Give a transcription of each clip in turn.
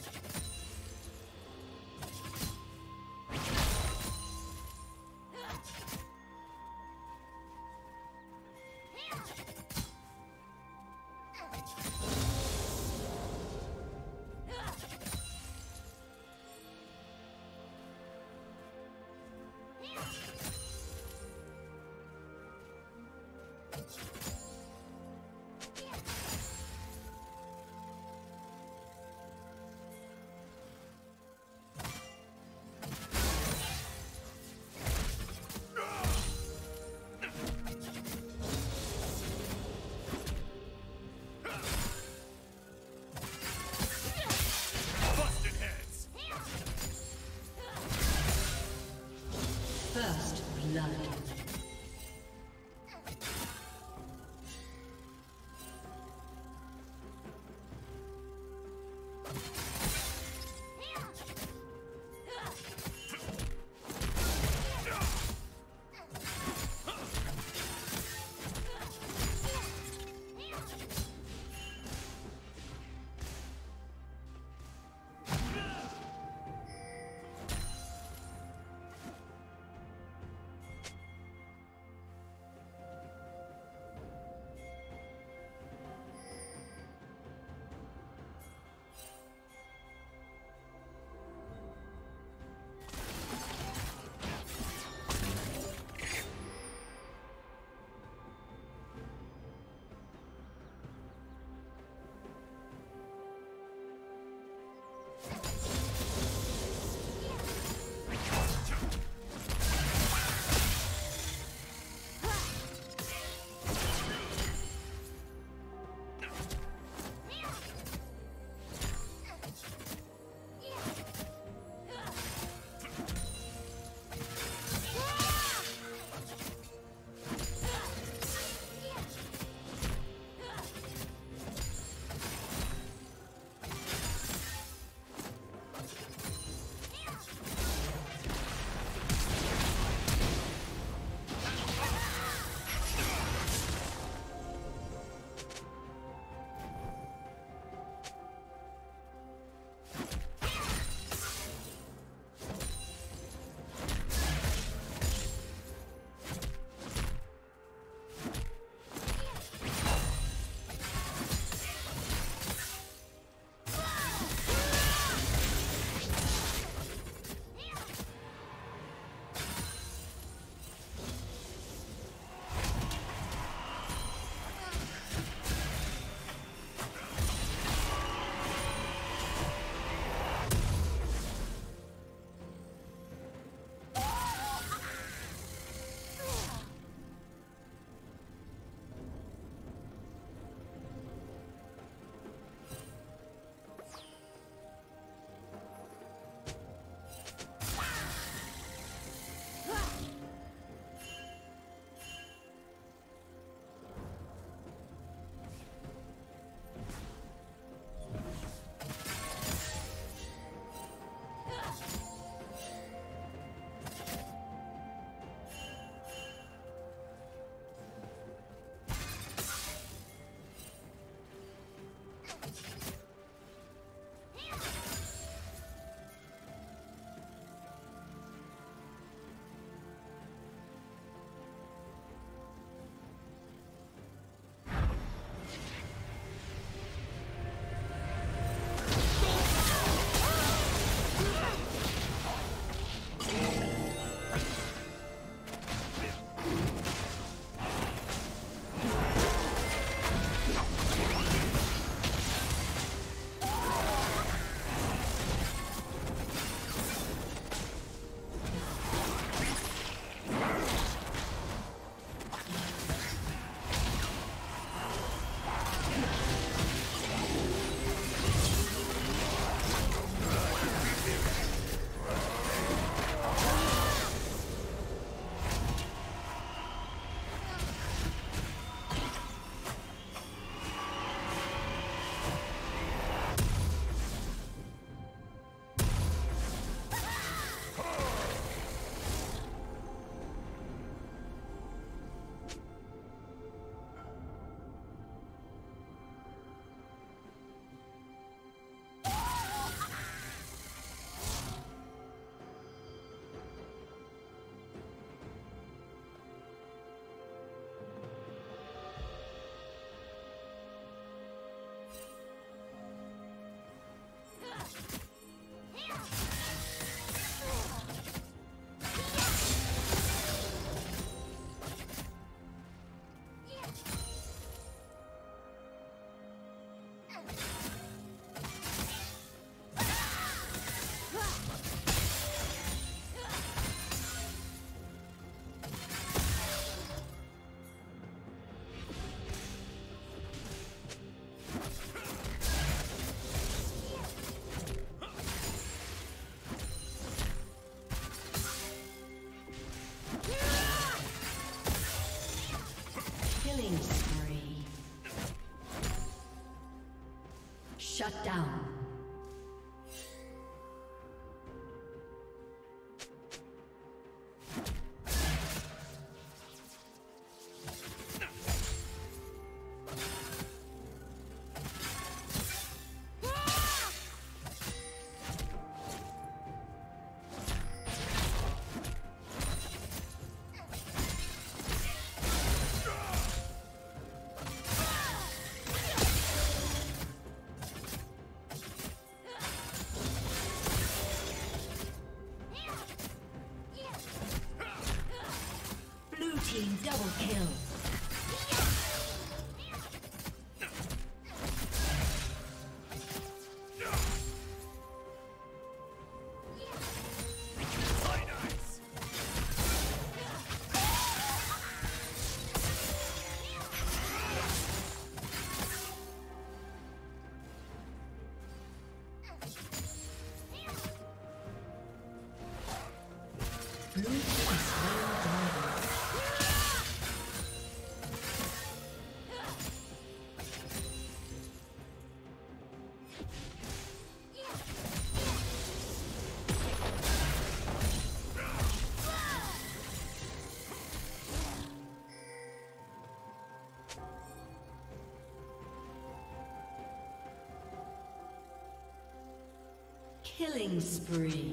Thank you. Blood. Shut down. Kill. Killing spree.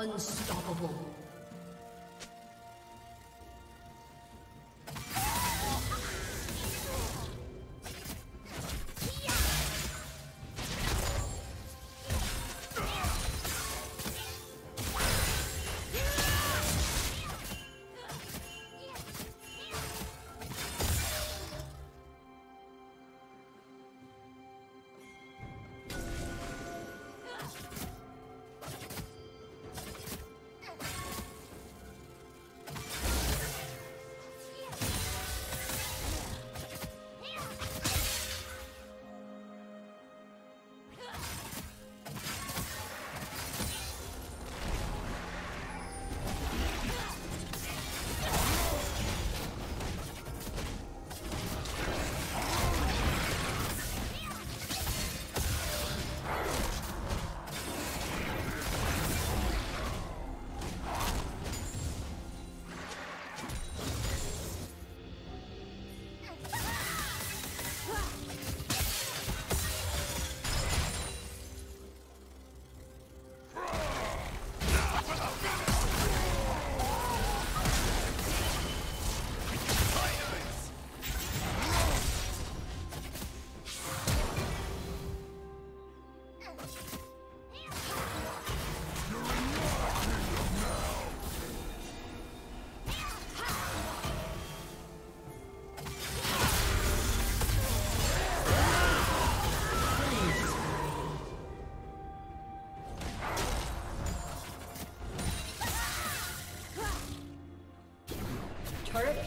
Unstoppable.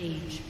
Rampage.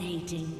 Dominating.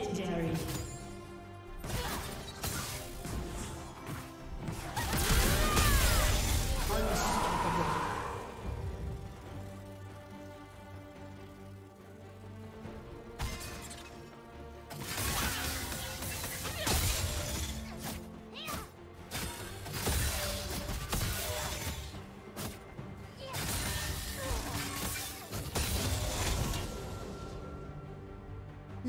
Legendary.